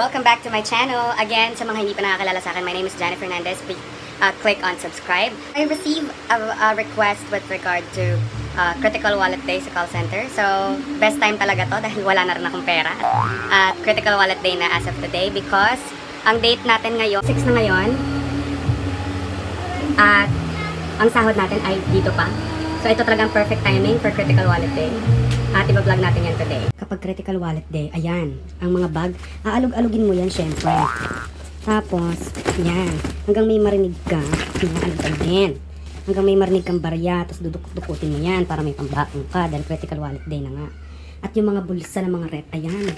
Welcome back to my channel. Again, sa mga hindi pa nakakilala sa akin, my name is Jennifer Fernandez. Please uh, click on subscribe. I received a, a request with regard to uh, Critical Wallet Day sa call center. So, best time talaga to dahil wala na rin akong pera. At Critical Wallet Day na as of today because ang date natin ngayon, 6 na ngayon. At ang sahod natin ay dito pa. So, ito talagang perfect timing for Critical Wallet Day. At iba-vlog natin yan today. Kapag Critical Wallet Day, ayan, ang mga bag, aalog-alugin mo yan syempre. Tapos, yan, hanggang may marinig ka, aalog din. Hanggang may marinig kang barya, tapos dudukot-dukutin mo yan para may pambakong ka dahil Critical Wallet Day na nga. At yung mga bulsa ng mga rep, ayan,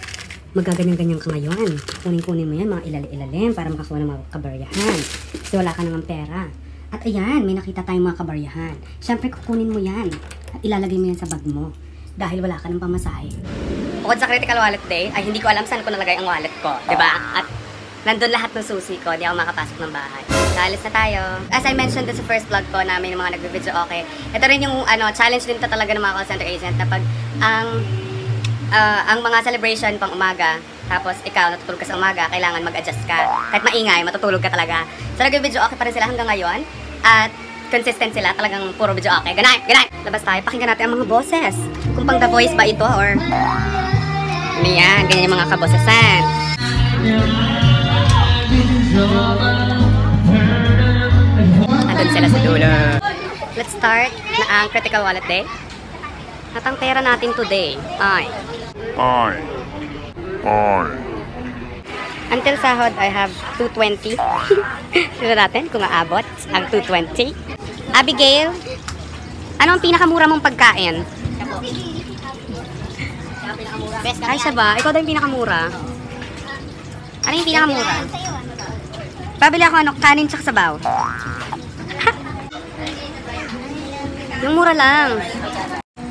magaganyan-ganyan ka ngayon. Kunin-kunin mo yan, mga ilali-ilalim para makakuha ng mga kabaryahan. Kasi wala ka naman pera. At ayan, may nakita tayong mga kabaryahan. Siyempre, kukunin mo yan. At ilalagay mo yan sa bag mo. Dahil wala ka ng pamasahe. Bukod sa Critical Wallet Day, ay hindi ko alam saan ko nalagay ang wallet ko. 'di ba? At nandun lahat ng susi ko. Di ako makapasok ng bahay. Alis na tayo. As I mentioned sa first vlog ko namin, yung mga nagbe-video okay. Ito rin yung ano, challenge din to talaga ng mga call center agent na pag ang uh, ang mga celebration pang umaga, tapos ikaw natutulog ka sa umaga, kailangan mag-adjust ka. Kahit maingay, matutulog ka talaga. So nagbe-video okay pa rin sila hanggang ngayon. At consistent sila, talagang puro video okay. Ganay, ganay! Labas tayo, pakinggan natin ang mga boses. Kung pang The Voice ba ito or... Ano yan, ganyan yung mga kabosesan. Andun sila sa dulo. Let's start na ang Critical Wallet Day. At ang pera natin today ay... Ay. Ay. Until sahod, I have 220. Tignan natin kung aabot ang 220. Abigail, ano ang pinakamura mong pagkain? Ay, siya ba? Ikaw daw yung pinakamura. Ano yung pinakamura? Pabili ako ano, kanin tsaka sabaw. yung mura lang.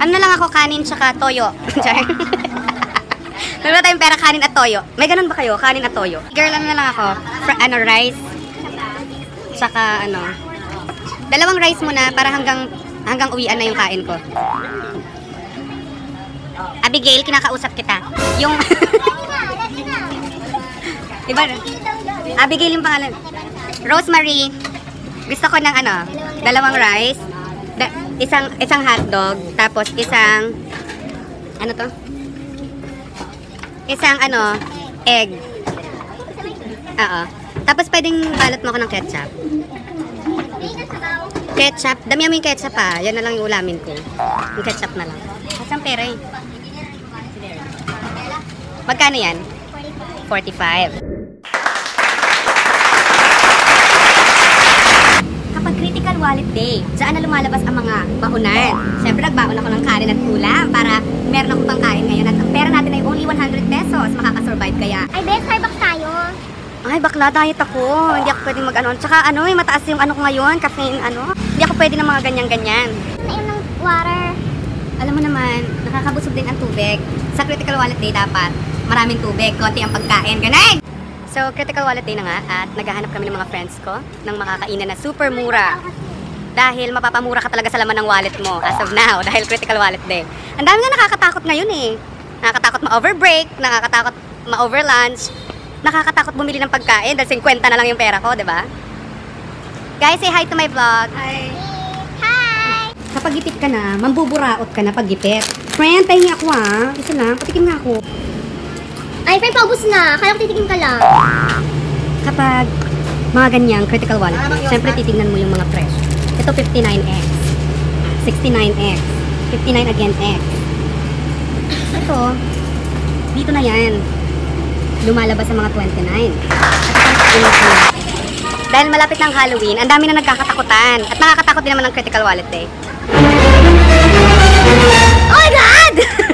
Ano na lang ako, kanin tsaka toyo. Meron na tayong pera, kanin at toyo. May ganun ba kayo? Kanin at toyo? Girl, ano na lang ako? Fra ano, rice. Tsaka ano. Dalawang rice muna para hanggang hanggang uwian na yung kain ko. Abigail, kinakausap kita. Yung... diba? Abigail yung pangalan. Rosemary, gusto ko ng ano, dalawang rice, da- isang isang hotdog, tapos isang ano to? Isang ano, egg. Oo. Tapos pwedeng balot mo ako ng ketchup. Ketchup. Damihan mo yung ketchup ha. Yan na lang yung ulamin ko. Yung ketchup na lang. Kasang pera eh. Magkano yan? 45. Kapag critical wallet day, saan na lumalabas ang mga baonan? Siyempre, nagbaon ako ng kanin at ulam para meron akong pangkain ngayon. At ang pera natin ay only 100 pesos. Makakasurvive kaya. Ay, Ben, Starbucks tayo. Ay, bakla, diet ako. Hindi ako pwedeng mag-ano. Tsaka ano, eh, mataas yung ano ko ngayon, caffeine, ano. Hindi ako pwede ng mga ganyan-ganyan. Ano yun ng water? Alam mo naman, nakakabusog din ang tubig. Sa critical wallet day dapat, maraming tubig, konti ang pagkain. Ganun! So, critical wallet day na nga at naghahanap kami ng mga friends ko ng makakainan na super mura. Dahil mapapamura ka talaga sa laman ng wallet mo as of now dahil critical wallet day. Ang dami nga nakakatakot ngayon eh. Nakakatakot ma-overbreak, nakakatakot ma-overlunch, nakakatakot bumili ng pagkain dahil 50 na lang yung pera ko, di ba? Guys, say hi to my vlog. Hi. Hi! Kapag gipit ka na, mambuburaot ka na pag gipit. Friend, tayo nga ako ah. Isa lang, patikim nga ako. Ay, friend, paubos na. Kaya titikim ka lang. Kapag mga ganyang critical wallet, syempre titingnan mo yung mga presyo. Ito 59X, 69X, 59 again X. Ito, dito na yan. Lumalabas sa mga 29. At ito, ito, ito. Dahil malapit ng Halloween, ang dami na nagkakatakutan. At nakakatakot din naman ng critical wallet day. Oh my God!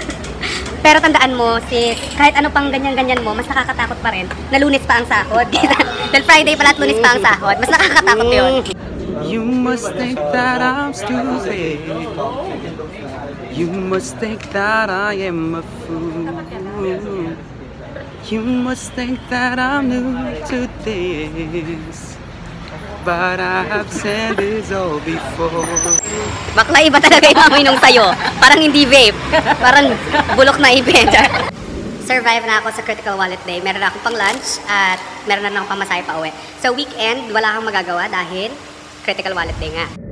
Pero tandaan mo, sis, kahit ano pang ganyan-ganyan mo, mas nakakatakot pa rin na lunes pa ang sahod. Dahil Friday pala at lunes pa ang sahod. Mas nakakatakot yun. You must think that I'm stupid. You must think that I am a fool. You must think that I'm new to this. But I have said this all before. Bakla iba talaga yung amoy nung sayo. Parang hindi vape. Parang bulok na ipin. survive na ako sa Critical Wallet Day. Meron na akong pang lunch at meron na akong pamasahe pa uwi. So weekend, wala kang magagawa dahil Critical Wallet Day nga.